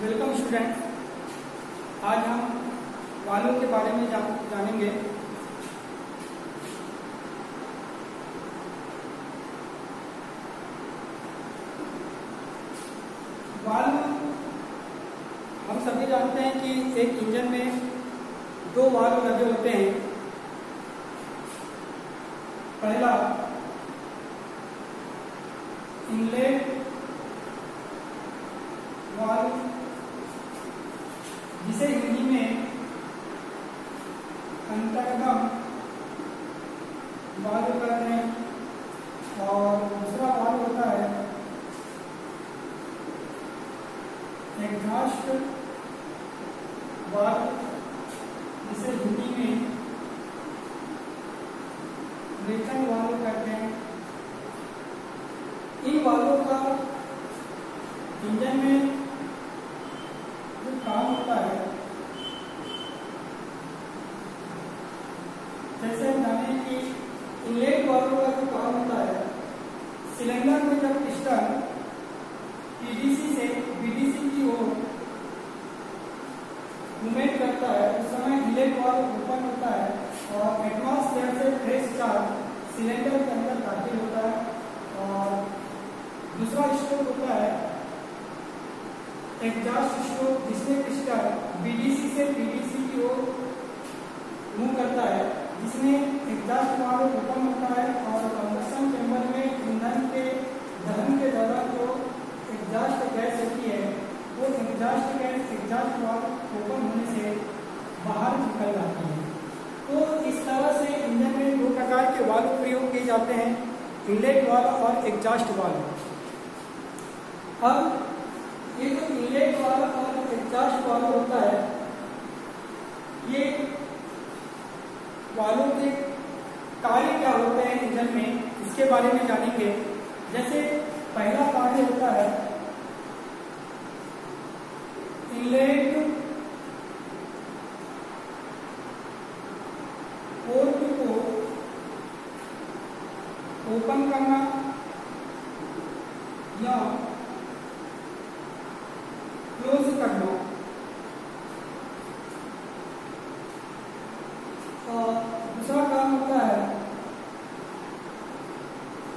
Welcome student आज हम वालों के बारे में जान, जानेंगे। वाल्व हम सभी जानते हैं कि एक इंजन में दो वाल्व लगे होते हैं। पहला इनलेट वाल्व जिसे हिंदी में अंतर्गम वाल्व कहते हैं और दूसरा वाल्व होता है एग्जॉस्ट वाल्व जिसे हिंदी में वेतन वाल्व कहते हैं इन वालों का इंजन में जो काम होता है जैसे हम जाने कि इनलेट वालों का जो काम होता है सिलेंडर में जब पिस्टन पीडीसी से बीडीसी की ओर मूवमेंट करता है उस समय इनलेट वाल्व ओपन होता है और एटमॉस्फेयर से फ्रेश चार्ज सिलेंडर के अंदर दाखिल होता है और दूसरा स्ट्रोक होता है। एग्जॉस्ट स्ट्रोक जिसमें पिस्टन बीडीसी से पीडीसी की ओर मूव करता है, जिसमें एग्जॉस्ट वाल्व ओपन होता है और कंबशन चैम्बर में ईंधन के दहन के दौरान जो एग्जॉस्ट गैस होती है, वो exhaust gas exhaust valve open होने से बाहर निकल जाती है। तो इस तरह से इंजन में दो प्रकार के वाल्व प्रयोग किए जाते हैं, इनलेट वाल्व और एग्जॉस्ट वाल्व। अब, ये जो इनलेट वाल्व और एग्जॉस्ट वाल्व होता है, ये वालों के कार्य क्या होते हैं इंजन में, इसके बारे में जानेंगे। जैसे, पहला कार्य होता है, इनलेट पोर्ट को ओपन करना या क्लोज करना और दूसरा काम होता है,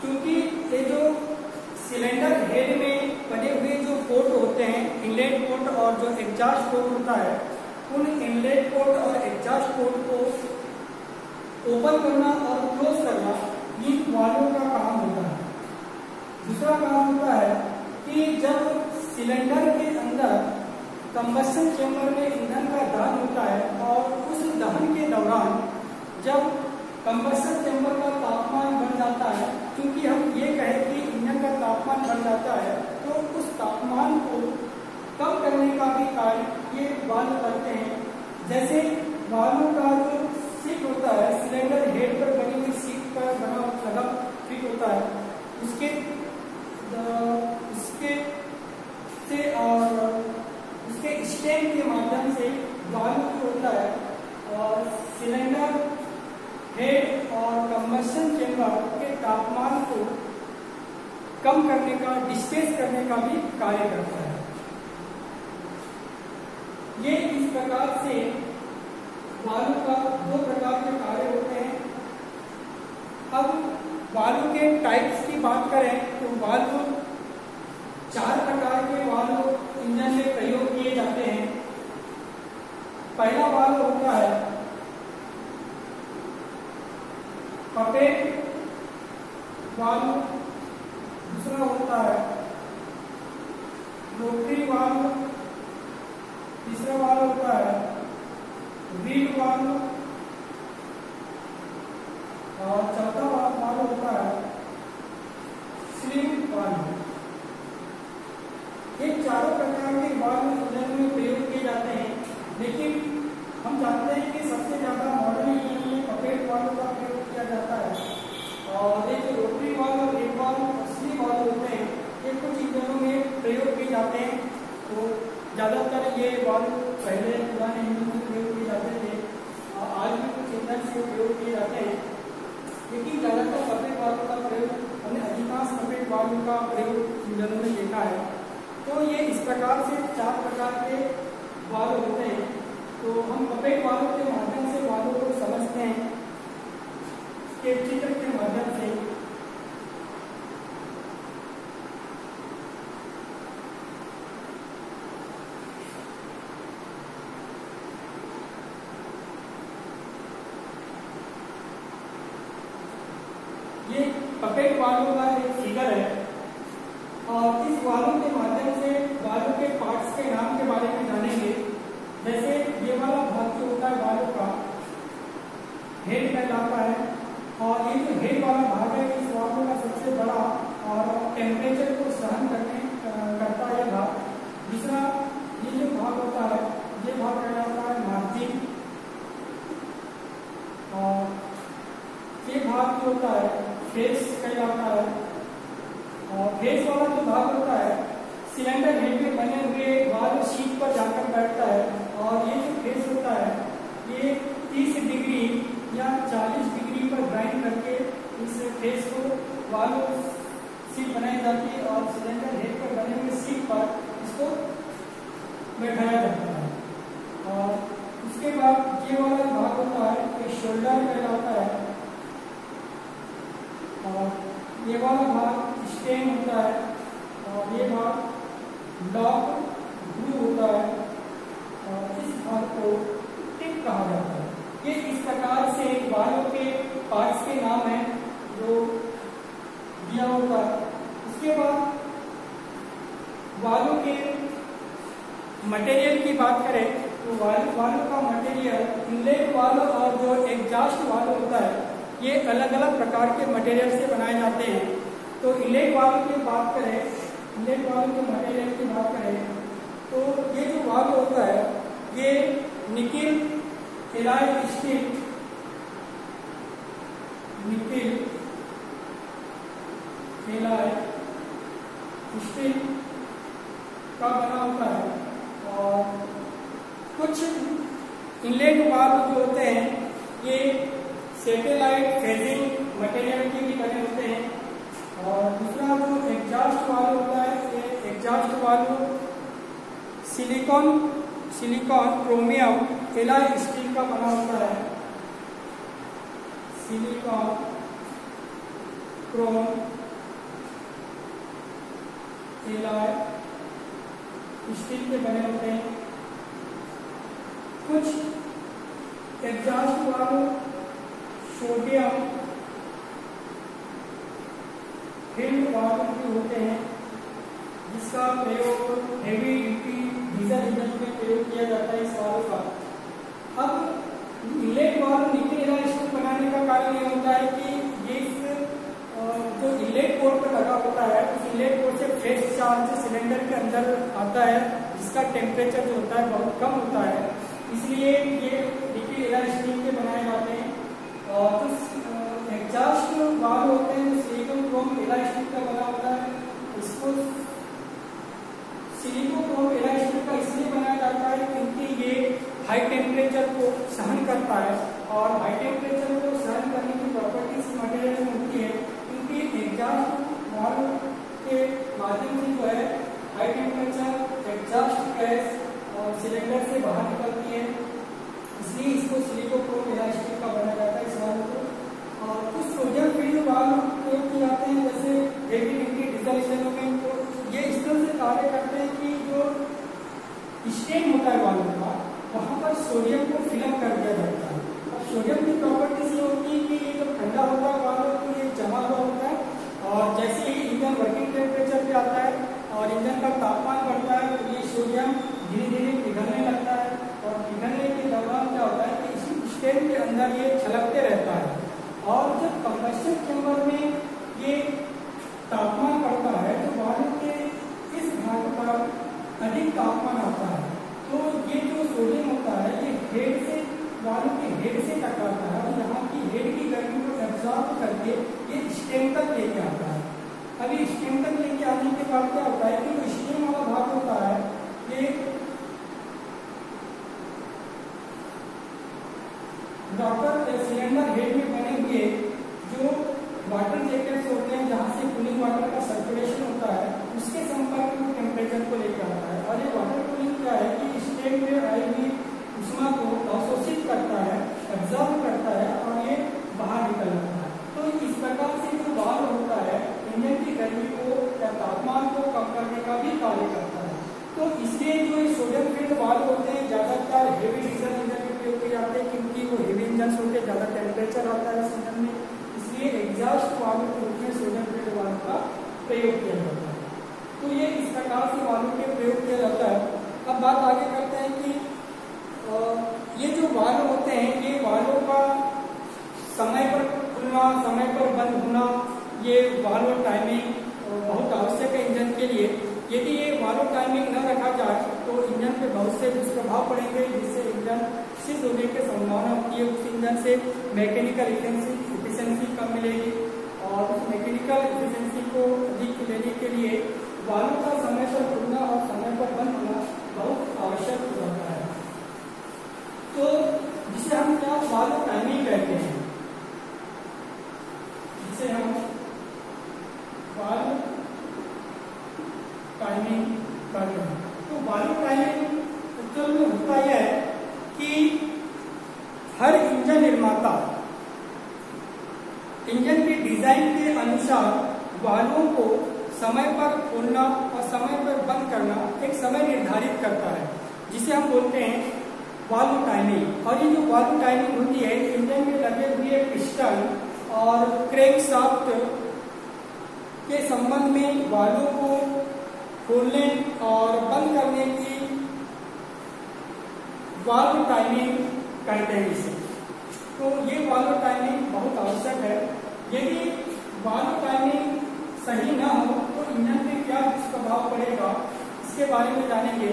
क्योंकि ये जो सिलेंडर हेड में बने हुए जो पोर्ट होते हैं इनलेट पोर्ट और जो एग्जॉस्ट पोर्ट होता है, उन इनलेट पोर्ट और एग्जॉस्ट पोर्ट को ओपन करना और क्लोज करना इन वालों का काम होता है। दूसरा काम होता है कि जब सिलेंडर के अंदर कंबशन चेंबर में ईंधन का दहन होता है और उस दहन के दौरान जब कंबशन चेंबर का तापमान बढ़ जाता है, क्योंकि हम ये कहें कि ईंधन का तापमान बढ़ जाता है तो उस तापमान को कम करने का भी कार्य ये वाल्व करते हैं। जैसे वाल्वों का जो सीट होता है, सिलेंडर हेड पर बनी हुई सीट पर बना लगा फिट होता है उसके उसके से और उसके स्टेम के माध्यम से वाल्व जो होता है और सिलेंडर हेड और कंबशन चेंबर के तापमान को कम करने का डिस्पेस करने का भी कार्य करता है। ये इस प्रकार से वाल्व का दो प्रकार के कार्य होते हैं। अब वाल्व के टाइप्स की बात करें तो वाल्व चार प्रकार के वाल्व इंजन में प्रयोग किए जाते हैं। पहला वाल्व होता है पपेट। वाल्व दूसरा होता है। रोटरी वाल्व तीसरा वाल्व होता है। रीड वाल्व और चौथा वाल्व होता है। स्लिम वाल्व ये चारों प्रकार के इंजन में प्रयोग किए जाते हैं, लेकिन हम जानते हैं कि सबसे ज़्यादा मॉडर्न इंजन में पपेट वाल्व का प्रयोग किया जाता है। और ये जो रोटरी वाल्व और रेड वाल्व असली वाल्व होते हैं, ये कुछ इंजनों में प्रयोग किए जाते हैं। तो ज़्यादातर ये वाल्व पहले पुराने इंजन में प्रयोग किए जाते थे, और आज भी कुछ इंजन से प्रयोग किए जाते हैं। लेकिन ज़्यादातर पपेट वाल्व का प्रयोग, हमने अधिकांश पपेट वाल्व का प्रयोग इंजनों में देखा है। तो ये इस प्रकार से चार प्रकार के वाल होते हैं। तो हम पपेट वालों के माध्यम से वालों को समझते हैं। के चित्र के माध्यम से ये पपेट वालों का एक फिगर है. और इस वालों के माध्यम से वालों के पार्ट्स के नाम के बारे में जानेंगे. जैसे ये वाला भाग जो होता है वालों का हेड कहलाता है. और ये जो हेड वाला भाग है, इस का सबसे बड़ा और टेम्परेचर को सहन करने करता है भाग। दूसरा, ये जो भाग होता है, ये भाग कहलाता है? मार्जिन और ये भाग जो होता है फेस कहलाता है। और फेस वाला जो भाग होता है सिलेंडर हेड में बने हुए वाल शीट पर जाकर बैठता है। और ये जो फेस होता है, ये 30 डिग्री या 40 डिग्री पर ग्राइंड करके इस फेस को वाल सीट बनाई जाती है और सिलेंडर हेड पर बने हुए सीट पर इसको बैठाया जाता है। और उसके बाद ये वाला भाग होता है ये शोल्डर कहलाता है। और ये वाला भाग स्टेन होता है और ये भाग लॉक ग्रू होता है और इस भाग को टिप कहा जाता है। ये इस प्रकार से बालों के पार्ट्स के नाम है, जो दिया होता है उसके बाद बालों के मटेरियल की बात करें तो वाल वालों का मटेरियल इनलेट वालों और जो एग्जास्ट वालों होता है, ये अलग अलग प्रकार के मटेरियल से बनाए जाते हैं। तो इलेट वालों की बात करें इलेट वालों के मटेरियल की बात करें तो ये जो वाल होता है, ये nickel alloy steel nickel alloy steel का बना होता है? और कुछ इनलेट वाल जो होते हैं, ये सेटेलाइट फेजिंग मटेरियल के भी बने होते हैं। और दूसरा जो एग्जॉस्ट वाल होता है, ये silicon silicon chromium alloy steel का बना होता है। सिलिकॉन क्रोम एलाई स्टील के बने होते हैं। कुछ एग्जास्ट वालों सोडियम फ़िल्म वाहन भी होते हैं, जिसका प्रयोग हेवी ड्यूटी डीजल इंजन में प्रयोग किया जाता है इस वालों का। अब इलेट वाल निकल स्टोव बनाने का कारण ये होता है कि ये जो इलेट पोर्ट पर लगा होता है, उस इलेट पोर्ट से फ्रेश चार्ज सिलेंडर के अंदर आता है, जिसका टेम्परेचर जो होता है बहुत कम होता है। इसलिए ये लिक्विड इलास्टिक के बनाए जाते हैं। और जो एग्जास्ट वाल होते हैं जो सिलिकॉन क्रोम इलास्टिक का बना होता है। इसको सिलिकॉन क्रोम इलास्टिक का इसलिए बनाया जाता है क्योंकि ये हाई टेम्परेचर को सहन करता है और हाई टेम्परेचर को सहन करने की प्रॉपर्टीज़ मटेरियल में होती है क्योंकि एग्जास्ट मॉडल के माध्यम से जो है हाई टेम्परेचर एग्जास्ट गैस और सिलेंडर से बाहर निकलती है इसलिए इसको सिलिकोप्रोम इलास्टिक का बनाया जाता है इस वाल को और कुछ सोडियम फ़ील्ड वाल प्रयोग किए जाते हैं जैसे हेवी ड्यूटी डीजल इंजनों में तो ये इस तरह से कार्य करते हैं कि जो स्टेन होता है वालों का वहाँ पर सोडियम को फिलअप कर दिया जाता है और सोडियम की प्रॉपर्टीज़ ये होती है कि ये जब ठंडा होता है वालों तो ये जमा हुआ होता है और जैसे ही इंजन वर्किंग टेम्परेचर पे आता है और इंजन का तापमान बढ़ता है तो ये सोडियम धीरे धीरे पिघलने लगता है और पिघलने के दौरान क्या होता है कि इसी स्टेन के अंदर ये छलकते रहता है और जब कंबस्टर चैम्बर में ये तापमान बढ़ता है तो वायु के इस भाग पर अधिक तापमान आता है। तो ये जो सोडियम होता है, ये हेड से, वायु के हेड से टकराता है और यहाँ की हेड की गर्मी को एब्जॉर्ब करके ये स्टेम तक लेके आता है। अभी स्टेम तक लेके आने के बाद क्या होता है कि जो स्टेम वाला भाग होता है, ये डॉक्टर सिलेंडर हेड में बने हुए जो वाटर जैकेट्स होते हैं, जहाँ से कूलिंग वाटर का सर्कुलेशन होता है। उसके संपर्क में टेम्परेचर को लेकर आता है। और ये वाटर फ्लेम में आई हुई उष्मा को अवशोषित करता है एब्जॉर्व करता है और ये बाहर निकल जाता है। तो इस प्रकार से जो वाल्व होता है, इंजन की गर्मी को या तापमान को कम करने का भी कार्य करता है। तो इसलिए जो सोडियम फ़ील्ड वाल्व होते हैं, ज़्यादातर हेवी डीजल इंजन में प्रयोग किए जाते हैं, क्योंकि वो हेवी इंजन होते ज़्यादा टेम्परेचर आता है इस इंजन में। इसलिए एग्जॉस्ट वाल्व के रूप में सोडियम फ़ील्ड वाल्व का प्रयोग किया जाता है। तो ये इस प्रकार से वाल्व के प्रयोग किया जाता है। अब बात आगे करते हैं कि ये जो वाल्व होते हैं, ये वाल्वों का समय पर खुलना, समय पर बंद होना, ये वाल्व टाइमिंग बहुत आवश्यक है इंजन के लिए। यदि ये वाल्व टाइमिंग न रखा जाए तो इंजन पे बहुत से दुष्प्रभाव पड़ेंगे, जिससे इंजन सिद्ध होने की संभावना होती है। उस इंजन से मैकेनिकल इफिशियंसी कम मिलेगी और उस मैकेनिकल इफिशेंसी को अधिक लेने के लिए वालों का समय पर खुलना और समय पर बंद होना बहुत आवश्यक हो जाता है। तो जिसे हम क्या वाल्व टाइमिंग कहते हैं? जिसे हम वाल्व टाइमिंग कहते हैं। तो वाल्व टाइमिंग एक्चुअल में होता यह है कि हर इंजन निर्माता, इंजन के डिज़ाइन के अनुसार वाल्वों को समय पर खोलना और समय पर बंद करना एक समय निर्धारित करता है, जिसे हम बोलते हैं वाल्व टाइमिंग और ये जो वाल्व टाइमिंग होती है इंजन में लगे हुए पिस्टन और क्रेक साफ्ट के संबंध में वाल्वों को खोलने और बंद करने की वाल्व टाइमिंग कहते हैं इसे। तो ये वाल्व टाइमिंग बहुत आवश्यक है। यदि वाल्व टाइमिंग सही ना हो इंजन पे क्या दुष्प्रभाव पड़ेगा, इसके बारे में जानेंगे।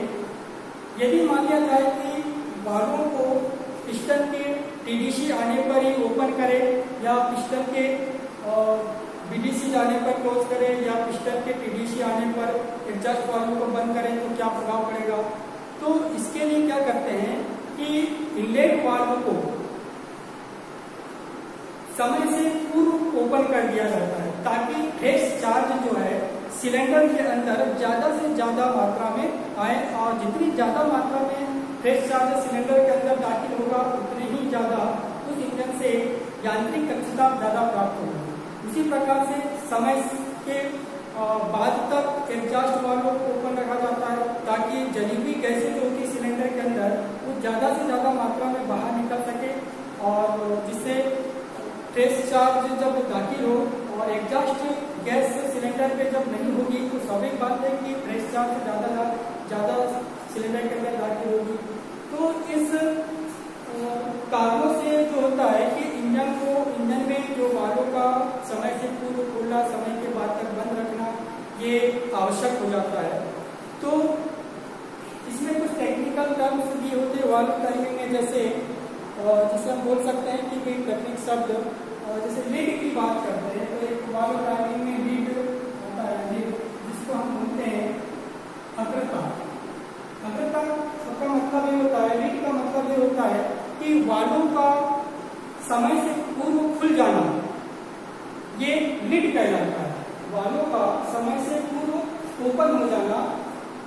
यदि मान लिया जाए कि वाल्वों को पिस्टन के टीडीसी आने पर ही ओपन करें, या पिस्टन के बीडीसी जाने पर क्लोज करें, या पिस्टन के टीडीसी आने पर एडजस्ट वाल्व को बंद करें तो क्या प्रभाव पड़ेगा? तो इसके लिए क्या करते हैं कि इनलेट वाल्व को समय से पूर्व ओपन कर दिया जाता है, ताकि फ्रेश चार्ज जो है सिलेंडर के अंदर ज़्यादा से ज़्यादा मात्रा में आए और जितनी ज़्यादा मात्रा में फ्रेश चार्ज सिलेंडर के अंदर दाखिल होगा, उतने ही ज़्यादा उस इंजन से यांत्रिक दक्षता ज़्यादा प्राप्त होगी। उसी प्रकार से समय के बाद तक एग्जॉस्ट वालों को ओपन रखा जाता है ताकि जली हुई गैसें जो होती सिलेंडर के अंदर वो ज़्यादा से ज़्यादा मात्रा में बाहर निकल सके और जिससे फ्रेश चार्ज जब दाखिल हो और एग्जॉस्ट गैस सिलेंडर पे जब नहीं होगी तो स्वाभाविक बात है कि फ्रेश चार्ज ज़्यादा ज़्यादा सिलेंडर के अंदर दाखिल होगी। तो इस कारणों से जो होता है कि इंजन को, इंजन में जो वालों का समय से पूर्व खुलना समय के बाद तक बंद रखना, ये आवश्यक हो जाता है। तो इसमें कुछ टेक्निकल टर्म्स भी होते वाल्व टाइमिंग में जैसे जिसे हम बोल सकते हैं कि कोई तकनीक शब्द जैसे लीड की बात करते हैं तो एक वाल्व टाइमिंग में लीड होता है लीड, जिसको हम बोलते हैं अग्रता। अग्रता का मतलब ये होता है, लीड का मतलब ये होता है कि वालों का समय से पूर्व खुल जाना। ये लीड कहलाता है। वालों का समय से पूर्व ओपन हो जाना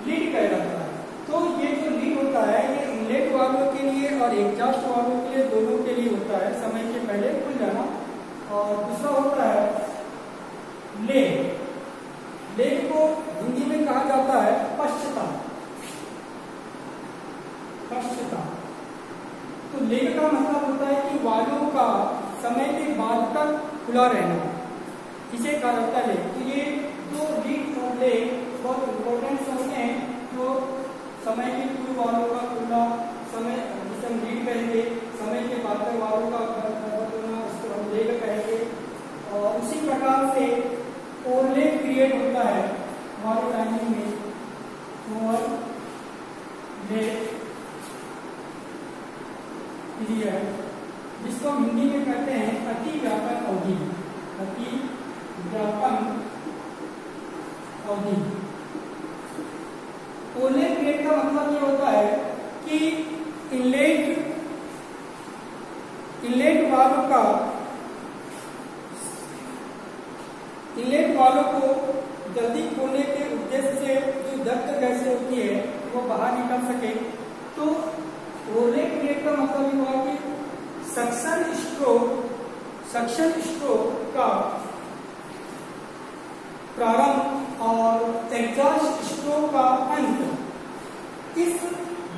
लीड कहलाता है। तो ये जो लीड होता है, ये इनलेट वालों के लिए और एग्जॉस्ट वालों के लिए, दोनों के लिए होता है। समय के पहले खुल जाना और दूसरा होता है लेग लेग को हिंदी में कहा जाता है पश्चता। पश्चता। तो लेग का मतलब होता है कि वालों का समय के बाद तक खुला रहना। इसे कहा जाता है तो ये दो लीड और लेग बहुत इंपॉर्टेंट होते हैं तो समय के पूर्व वालों का खुलना समय जिसे हम लीड कहेंगे समय के बाद तक वालों का होना उसको हम लेग कहेंगे और उसी से ओवरलेप क्रिएट होता है हमारे टाइमिंग में। पीरियड जिसको हम हिंदी में कहते हैं अति व्यापक अवधि। अति व्यापन अवधि। ओवरलेप क्रिएट का मतलब ये होता है कि इनलेट इनलेट वाल्व का इनलेट वालों को जल्दी खोलने के उद्देश्य से जो दत्त गैसें होती है, वो बाहर निकल सके। तो रोले पीरियड का मतलब ये हुआ कि सक्शन स्ट्रोक सक्शन स्ट्रोक का प्रारंभ और एग्जॉस्ट स्ट्रोक का अंत। इस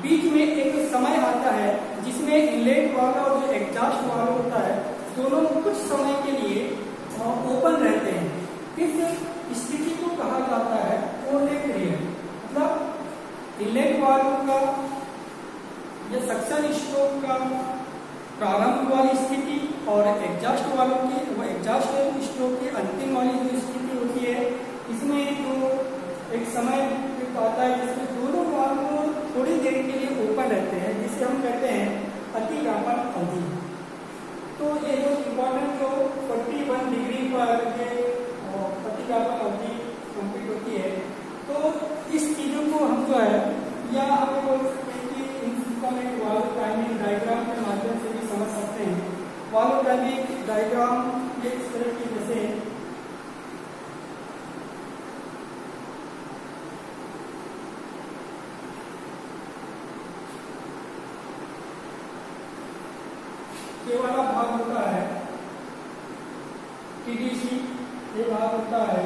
बीच में एक समय आता है, जिसमें इनलेट वाला और जो एग्जॉस्ट वाला होता है, दोनों कुछ समय के लिए ओपन रहते हैं। इस स्थिति को कहा जाता है पीरियड मतलब इनलेट वालों का या सक्शन स्ट्रोक का प्रारंभ वाली स्थिति और एग्जॉस्ट वालों की, वो एग्जॉस्ट स्ट्रोक की अंतिम वाली जो स्थिति होती है, इसमें जो एक समय आता है जिसमें दोनों वाल्व थोड़ी देर के लिए ओपन रहते हैं, जिसे हम कहते हैं अति अतिव्यापन अवधि. तो ये जो इम्पोर्टेंट जो 41 डिग्री पर ये अतिव्यापन अवधि कंप्लीट होती है तो इस चीज़ों को हम जो है या हम बोल सकते हैं कि इनको एक वाल्व टाइमिंग डायग्राम के माध्यम से भी समझ सकते हैं वाल्व टाइमिंग डायग्राम ये इस तरह की जैसे ये वाला भाग होता है। टीडीसी ये भाग होता है।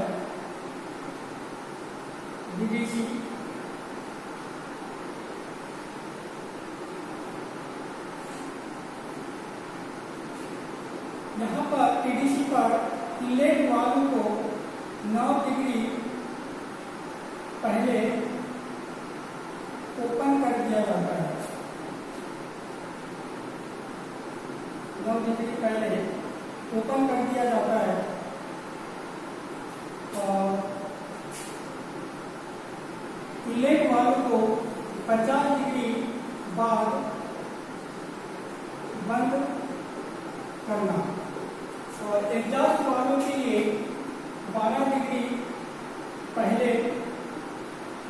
डीडीसी यहाँ पर टीडीसी पर इनलेट वालों को 9 डिग्री पहले ओपन कर दिया जाता है नौ डिग्री पहले ओपन कर दिया जाता है और इलेट वाल्व को 50 डिग्री बाद बंद करना। और एग्जॉस्ट वालों के लिए 12 डिग्री पहले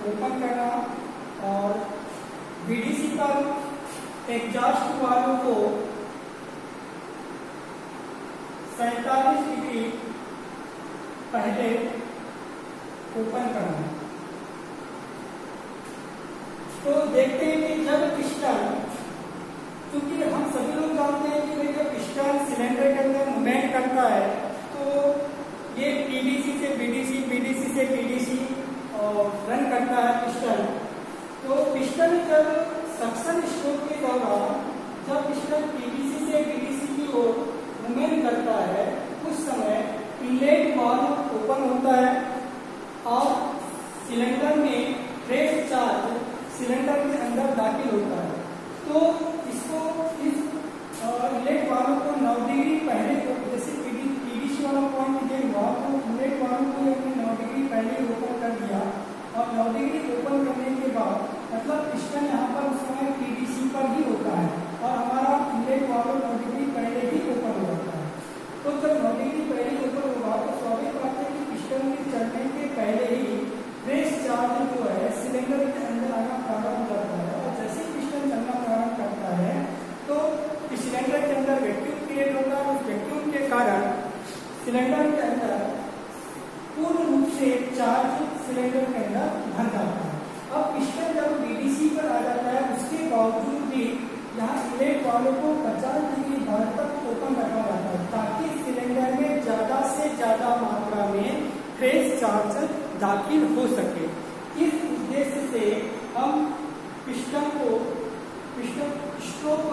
ओपन करना और बीडीसी पर एग्जॉस्ट वालों को सैतालीस डिग्री पहले ओपन करना। तो देखते हैं कि जब पिस्टन क्योंकि हम सभी लोग जानते हैं कि जब पिस्टन सिलेंडर के अंदर मूवमेंट करता है तो ये पीडीसी से बीडीसी बीडीसी से पीडीसी रन करता है पिस्टन तो पिस्टन जब सक्शन स्ट्रोक के दौरान, जब पिस्टन पीडीसी से बीडीसी की ओर मूवमेंट करता है, उस समय इनलेट वाल्व ओपन होता है और सिलेंडर में फ्रेश चार्ज सिलेंडर के अंदर दाखिल होता है। तो इसको इस इलेक्ट वालों को नौ डिग्री पहले जैसे पीडीसी वाला पॉइंट ये हुआ तो इलेक्ट वालों को अपने नौ डिग्री पहले ओपन कर दिया। और नौ डिग्री ओपन करने के बाद मतलब पिस्टन यहाँ पर उस समय पीडीसी पर ही होता है। और हमारा इनलेट वाल्व नौ डिग्री पहले ही ओपन हो जाता है तो जब नौ डिग्री पहले ओपन होगा तो स्वाभाविक बात है कि पिस्टन के चढ़ने के पहले ही फ्रेश चार्ज जो है सिलेंडर के अंदर आना प्रारंभ हो जाता है और जैसे ही पिस्टन चलना प्रारंभ करता है तो सिलेंडर के अंदर वैक्यूम क्रिएट होता है उस वैक्यूम के कारण सिलेंडर के अंदर पूर्ण रूप से चार्ज सिलेंडर के अंदर भर जाता है अब पिस्टन जब बीडीसी पर आ जाता है उसके बावजूद भी यहाँ इलेक्ट वालों को 50 डिग्री भर तक ओपन रखा जाता है ताकि सिलेंडर में ज़्यादा से ज़्यादा मात्रा में फ्रेश चार्ज दाखिल हो सके इस उद्देश्य से हम पिस्टन को पिस्टन स्ट्रोक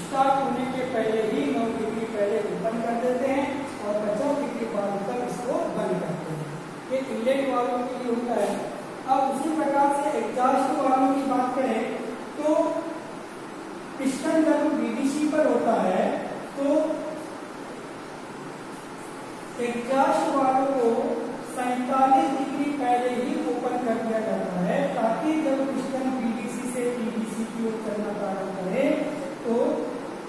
स्टार्ट होने के पहले ही नौ डिग्री पहले ओपन कर देते हैं और पचास डिग्री बाद तक इसको बंद करते हैं। ये वालों के लिए होता है। अब उसी प्रकार से वालों की बात करें तो पिस्टन जब बीडीसी पर होता है तो वालों को सैतालीस डिग्री पहले ही ओपन कर दिया जाता है ताकि पीडीसी की ओर चलना प्रारंभ करे तो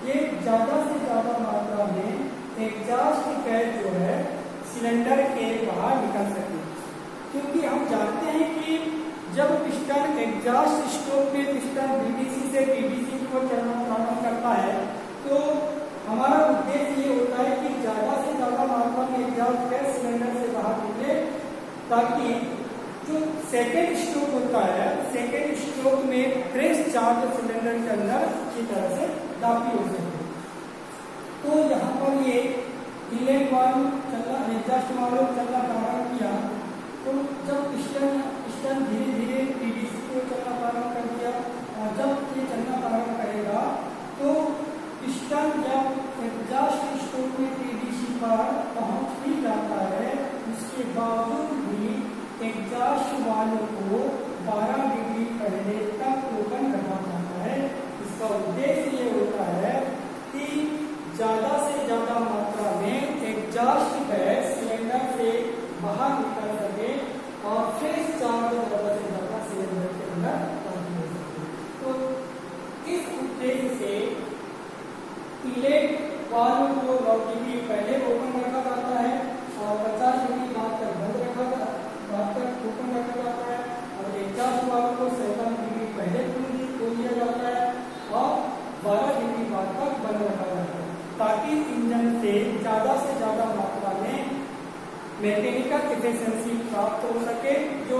ये ज़्यादा से ज़्यादा मात्रा में एग्जॉस्ट गैस जो है, सिलेंडर के बाहर निकल सके। क्योंकि हम जानते हैं कि जब पिस्टन एग्जॉस्ट स्ट्रोक में पिस्टन बीबीसी से पीडीसी की चलना प्रारंभ करता है तो हमारा उद्देश्य ये होता है कि ज़्यादा से ज़्यादा मात्रा में एग्जॉस्ट गैस सिलेंडर से बाहर निकले, ताकि जो सेकेंड स्ट्रोक होता है। सेकेंड स्ट्रोक में फ्रेश चार्ज सिलेंडर के अंदर अच्छी तरह से दाखिल हो सके तो यहाँ पर ये इनलेट वाल्व चलना एडजस्ट वाल्व चलना प्रारंभ किया। तो जब पिस्टन पिस्टन धीरे धीरे पीडीसी को चलना प्रारंभ कर दिया और जब ये चलना प्रारंभ करेगा तो पिस्टन जब एडजस्ट स्टोर में पीडीसी पर पहुँच भी जाता है उसके बावजूद भी एग्जॉस्ट से ज़्यादा से ज़्यादा मात्रा में मैकेनिकल इफिशियंसी प्राप्त हो सके, जो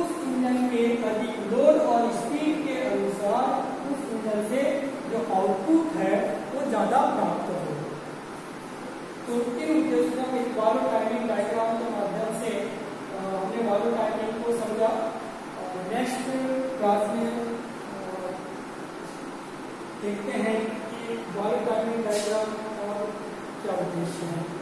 उस इंजन के अधिक लोड और स्पीड के अनुसार उस इंजन से जो आउटपुट है, वो ज़्यादा प्राप्त हो। तो इन उद्देश्यों में वाल्व टाइमिंग डायग्राम के माध्यम से हमने वाल्व टाइमिंग को समझा। नेक्स्ट क्लास में देखते हैं कि वाल्व टाइमिंग डायग्राम और क्या उद्देश्य है